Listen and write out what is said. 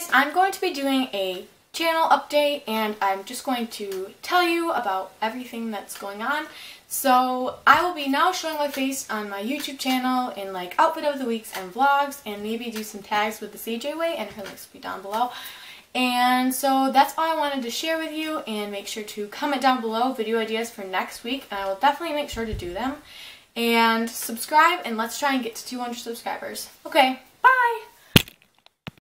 guys, I'm going to be doing a channel update and I'm just going to tell you about everything that's going on. So I will be now showing my face on my YouTube channel in like outfit of the weeks and vlogs and maybe do some tags with the CJ way and her links will be down below. And so that's all I wanted to share with you and make sure to comment down below video ideas for next week and I will definitely make sure to do them. And subscribe and let's try and get to 200 subscribers. Okay, bye!